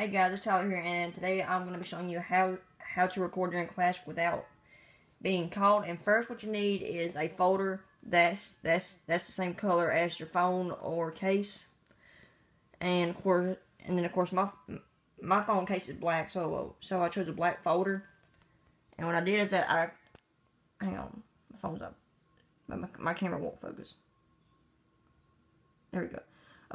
Hey guys, it's Tyler here, and today I'm going to be showing you how how to record during class without being caught. And first, what you need is a folder that's that's that's the same color as your phone or case. And of course, and then of course my my phone case is black, so so I chose a black folder. And what I did is that I hang on, my phone's up, my, my camera won't focus. There we go.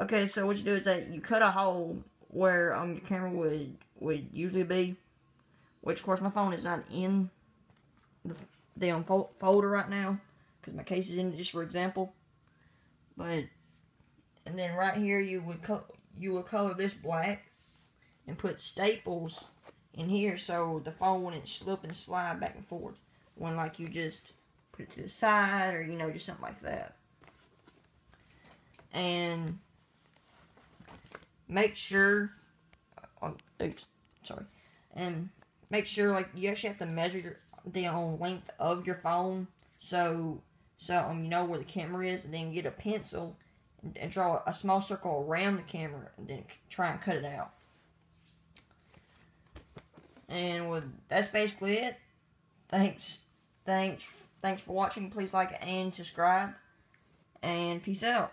Okay, so what you do is that you cut a hole where um your camera would would usually be, which of course my phone is not in the damn folder right now because my case is in it just for example. But and then right here you would you would color this black and put staples in here so the phone wouldn't slip and slide back and forth when like you just put it to the side or you know just something like that. And make sure, oh, oops, sorry, and make sure like you actually have to measure the um, length of your phone so so um you know where the camera is and then get a pencil and, and draw a small circle around the camera and then try and cut it out. And with that's basically it. Thanks, thanks, thanks for watching. Please like and subscribe, and peace out.